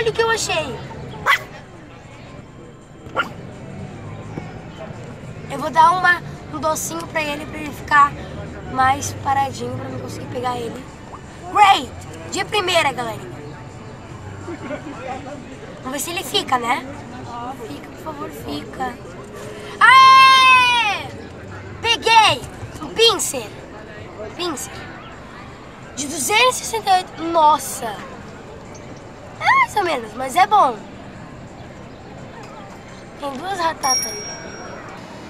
olha o que eu achei. Eu vou dar uma, um docinho pra ele, pra ele ficar mais paradinho, pra eu conseguir pegar ele. Great! De primeira, galerinha. Vamos ver se ele fica, né? Fica, por favor, fica. Aê! Peguei um pincer. Pincer. De 268. Nossa! Mais ou menos, mas é bom. Tem duas ratatas aí.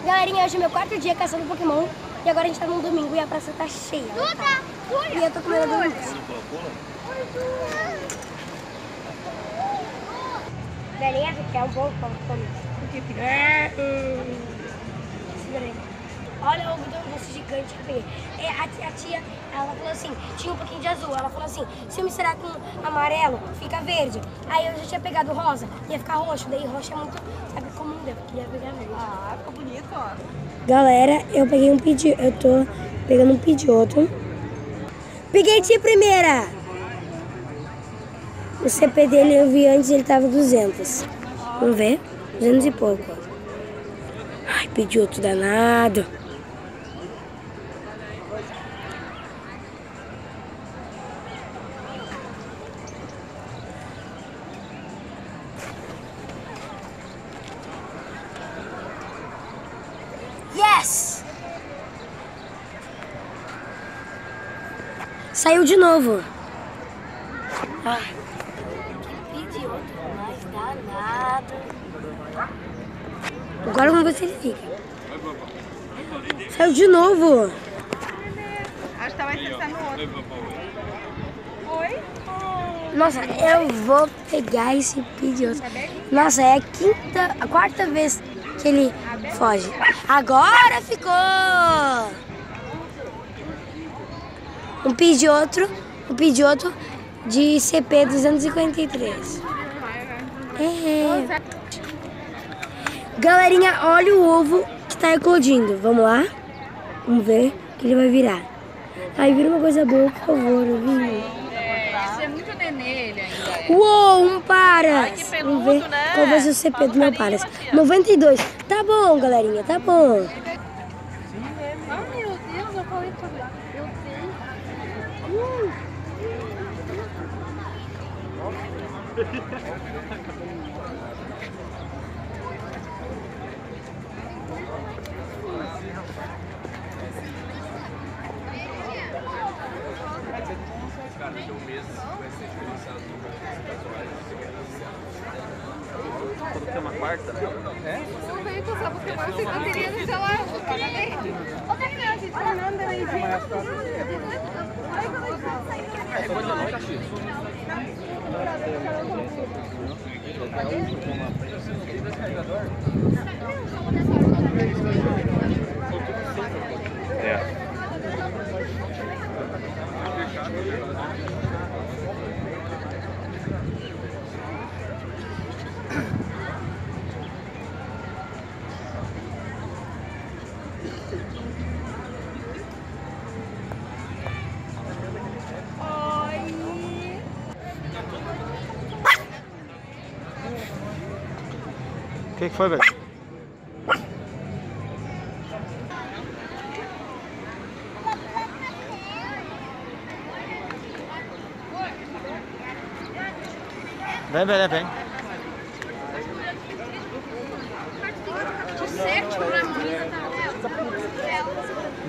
Galerinha, hoje é meu quarto dia caçando Pokémon. E agora a gente tá num domingo e a praça tá cheia. Duda! E eu tô comendo domingo. Galinha, quer um pouco? Come. É. Segura aí. Olha o algodão doce gigante que eu peguei. A, tia- a tia, ela falou assim, tinha um pouquinho de azul. Ela falou assim, se eu misturar com amarelo, fica verde. Aí eu já tinha pegado rosa, ia ficar roxo. Daí roxo é muito, sabe, comum, eu queria pegar verde. Ah, ficou bonito, ó. Galera, eu peguei um pedi, eu tô pegando um pedioto. Peguei de primeira. O CP dele eu vi antes, ele tava 200. Vamos ver? 200 e pouco. Ai, pedioto danado. Yes! Saiu de novo. Danado. Agora vamos ver se ele fica. Saiu de novo. Acho que tá mais pensando no outro. Oi? Nossa, eu vou pegar esse idiota. Nossa, é a quinta, a quarta vez que ele foge. Agora ficou! Um pedioto, um pedioto de CP 253. É. Galerinha, olha o ovo que tá eclodindo. Vamos lá? Vamos ver o que ele vai virar. Ai, vira uma coisa boa, por favor, Vinho. Esse é muito nenê, ele ainda é. Uou, um paras. que Vamos ver peludo, né? qual vai ser o CP do meu paras. Matias. 92. Tá bom, galerinha, tá bom. Ah, meu Deus, eu falei tudo. Meu Deus. Não veio passar Pokémon, você não teria no celular. Outra criança, Fernanda, aí. O que, que foi, velho? Vem, vem, vem.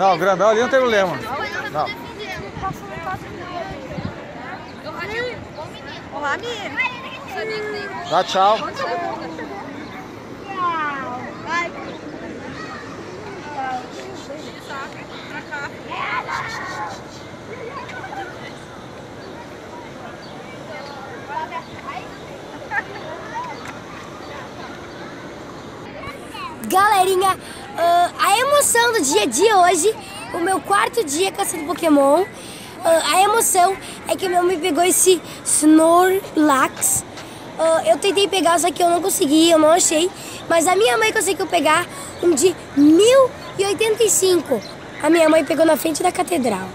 Não, grandão ali não tem problema. Não. Olá, menino. Dá tchau. Galerinha, ah, a emoção do dia de hoje, o meu quarto dia caçando Pokémon, ah, a emoção é que meu mãe pegou esse Snorlax. Ah, eu tentei pegar, só que eu não consegui, eu não achei. Mas a minha mãe conseguiu pegar um de 1085. A minha mãe pegou na frente da catedral.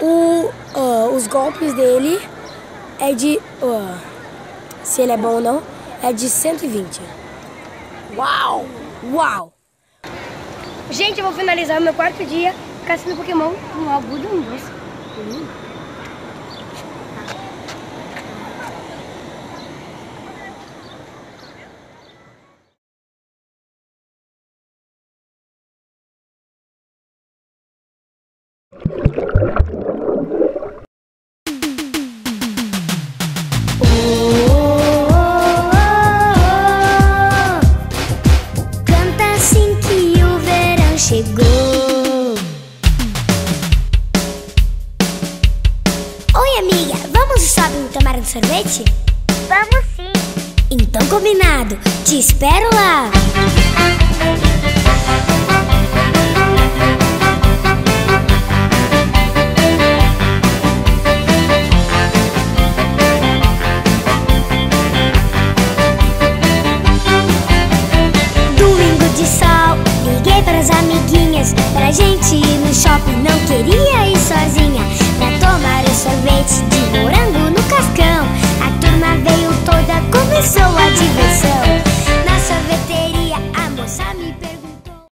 O, ah, os golpes dele é de ah, se ele é bom ou não, é de 120. Uau! Uau! Gente, eu vou finalizar meu quarto dia caçando Pokémon com algodão doce. Hum. Vamos sim. Então, combinado. Te espero lá. Domingo de sol, liguei para as amiguinhas Pra gente ir no shopping, não queria ir sozinha Pra tomar o sorvete de morango pessoa diversão.